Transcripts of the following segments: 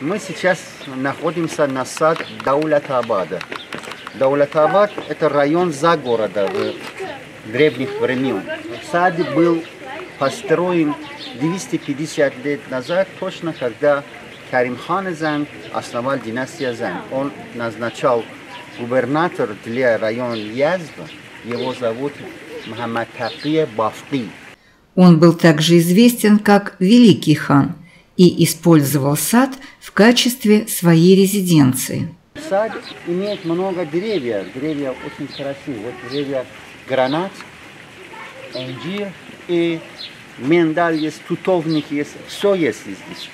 Мы сейчас находимся на сад Даулятабада. Даулятабад – это район за города древних времен. Сад был построен 250 лет назад, точно когда Каримхан Зан основал династию Зан. Он назначал губернатор для района Язва, его зовут Мухаммад Такия Бафки. Он был также известен как Великий хан и использовал сад в качестве своей резиденции. Сад имеет много деревьев. Деревья очень красивые. Вот деревья гранат, инжир и миндаль есть, тутовник есть, все есть здесь.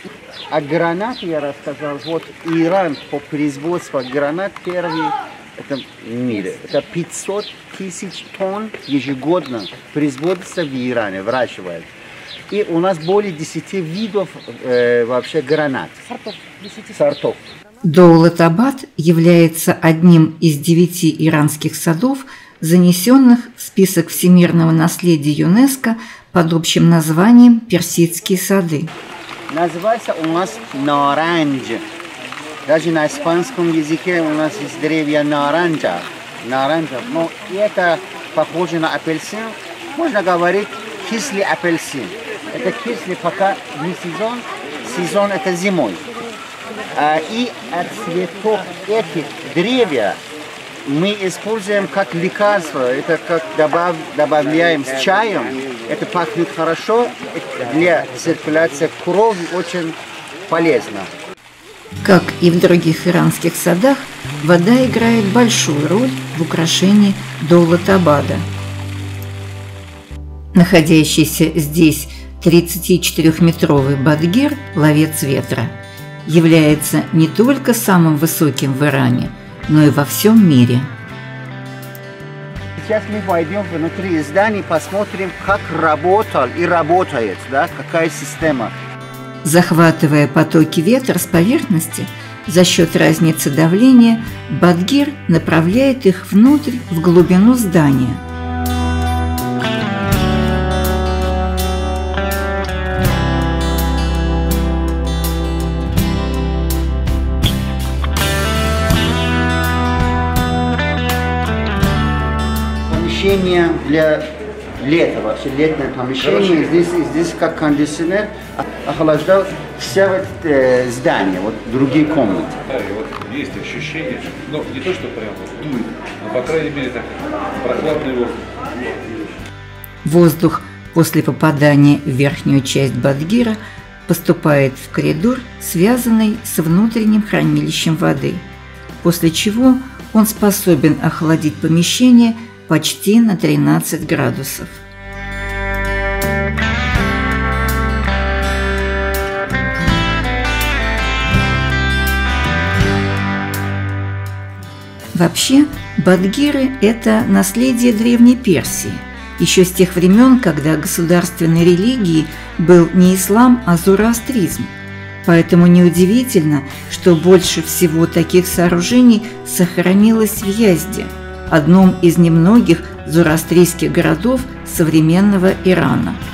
А гранат, я рассказал, вот Иран по производству гранат первый это в мире. Это 500 тысяч тонн ежегодно производится в Иране, выращивают. И у нас более 10 видов э, вообще гранат. Сортов. Сортов. Доулатабад является одним из девяти иранских садов, занесенных в список всемирного наследия ЮНЕСКо под общим названием «Персидские сады». Называется у нас Наранж. Даже на испанском языке у нас есть деревья наранжа. Наранжа. Но это похоже на апельсин. Можно говорить кислый апельсин. Это кислый пока не сезон. Сезон это зимой. А, и от цветов этих деревьев мы используем как лекарство. Это как добав, добавляем с чаем. Это пахнет хорошо. Для циркуляции крови очень полезно. Как и в других иранских садах, вода играет большую роль в украшении Доулатабада. Находящийся здесь 34-метровый Бадгир, ловец ветра, является не только самым высоким в Иране, но и во всем мире. Сейчас мы войдем внутри здания, посмотрим, как работал и работает, да, какая система Захватывая потоки ветра с поверхности, за счет разницы давления Бадгир направляет их внутрь, в глубину здания. Помещение для лето, вообще летнее помещение. Здесь, здесь как кондиционер охлаждал все э, здание, вот другие комнаты. Да, и вот есть ощущение, ну не то, что прям вот дует, но по крайней мере так прохладный воздух. Воздух после попадания в верхнюю часть Бадгира поступает в коридор, связанный с внутренним хранилищем воды, после чего он способен охладить помещение почти на 13 градусов. Вообще, бадгиры – это наследие Древней Персии, еще с тех времен, когда государственной религией был не ислам, а зороастризм. Поэтому неудивительно, что больше всего таких сооружений сохранилось в Язде, одном из немногих зороастрийских городов современного Ирана –